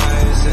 eyes.